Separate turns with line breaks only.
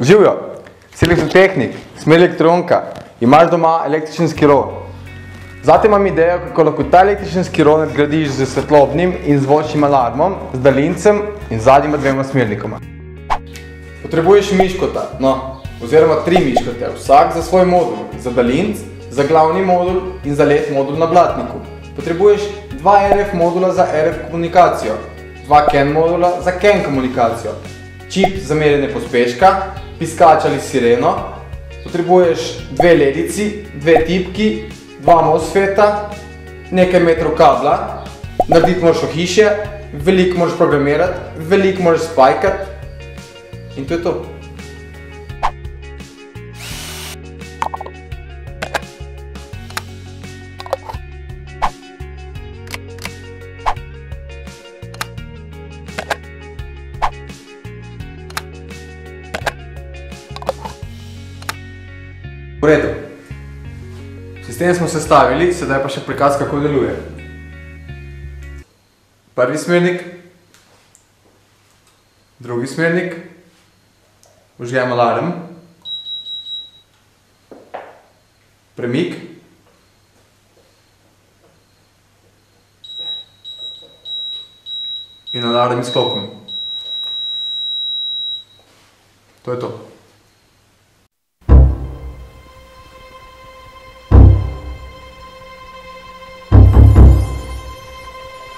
Živijo, si elektrotehnik, smo elektronka, imaš doma električen skiro. Zate imam idejo, kako lahko ta električen skiro nadgradiš z svetlobnim in zvočnim alarmom, z daljincem in zadnjima dvema smernikoma. Potrebuješ miškota, no, oziroma tri miškote, vsak za svoj modul, za daljinc, za glavni modul in za LED modul na blatniku. Potrebuješ dva RF modula za RF komunikacijo, dva CAN modula za CAN komunikacijo, čip za merjenje pospeška, piskač ali sireno, potrebuješ dve ledici, dve tipki, dva MOSFETA, nekaj metrov kabla, narediti moraš ohišje, veliko moraš programirati, veliko moraš spajkati in to je to. V redu. Sistem smo sestavili, sedaj pa še prikaz, kako deluje. Prvi smernik, drugi smernik, vžgem alarm, premik, in alarm izklopim. To je to.